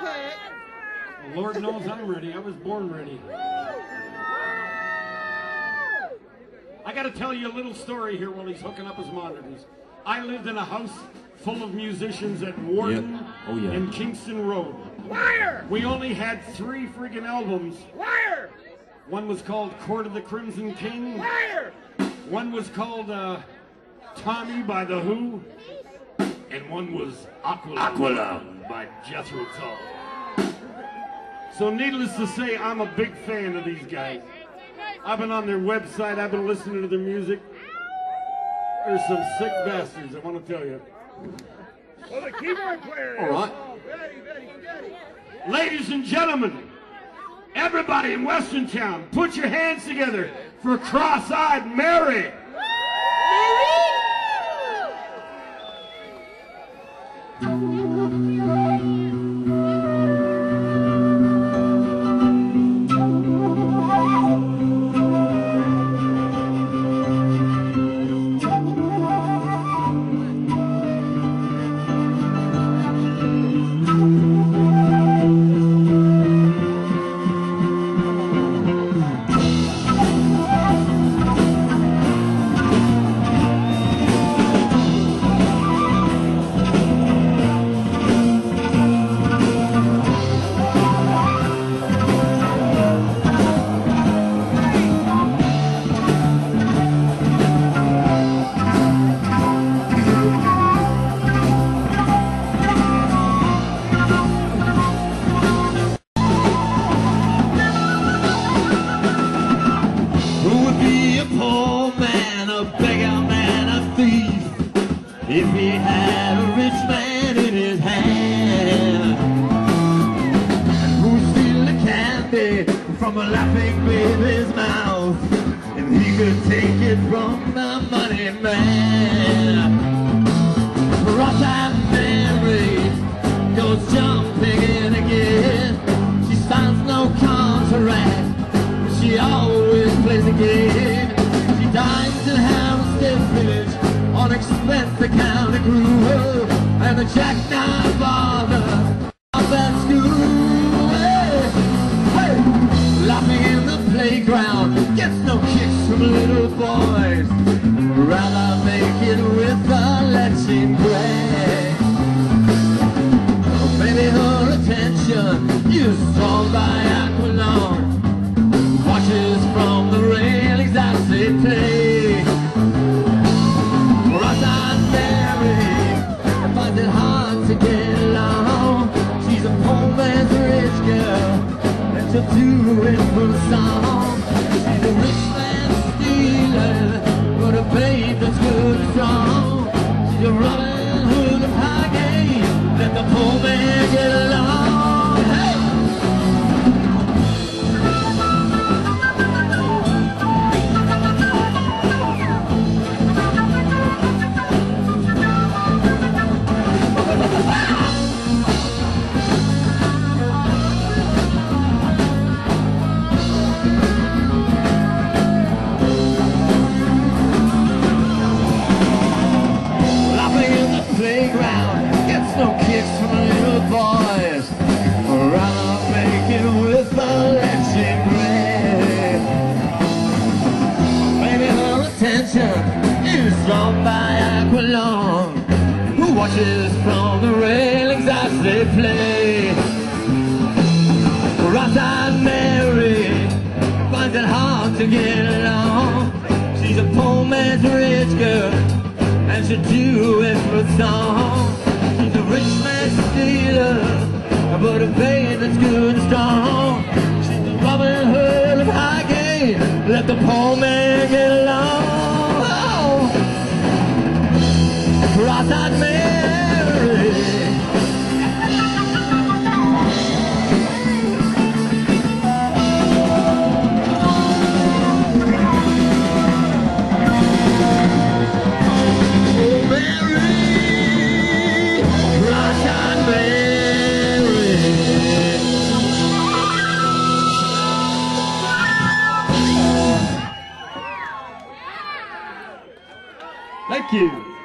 Okay. Lord knows I'm ready. I was born ready. I got to tell you a little story here while he's hooking up his monitors. I lived in a house full of musicians at Warden Yeah. Oh, yeah. and Kingston Road. Liar! We only had three freaking albums. Liar! One was called Court of the Crimson King. Liar! One was called uh, Tommy by The Who. And one was Aqualung, Aqualung. by Jethro Tull. So needless to say, I'm a big fan of these guys. I've been on their website. I've been listening to their music. There's some sick bastards, I want to tell you. Well, the keyboard player. All right. Oh. Ladies and gentlemen, everybody in Western Town, put your hands together for Cross-Eyed Mary. He had a rich man in his hand? And who'd steal the candy from a laughing baby's mouth, and he could take it from the money man? Rosa Mary goes jumping in again. She signs no contract. She always plays a game. She dines in Hampstead Village on expense account of Grove and the jackknife father of that school. Hey, hey. Laughing in the playground gets no kicks from little boys. Rather make it with a Lexington oh, Gray. Maybe her attention is drawn by attention is drawn by Aqualung, who watches from the railings as they play. Cross-eyed Mary finds it hard to get along. She's a poor man's rich girl, and she'll do it for a song. She's a rich man's stealer, but a babe that's good and strong. She's the Robin Hood of high game. Let the poor man get along. Thank you.